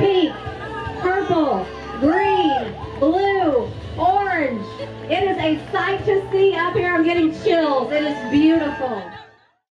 pink, purple, green, blue, orange. It is a sight to see up here. I'm getting chills. It is beautiful.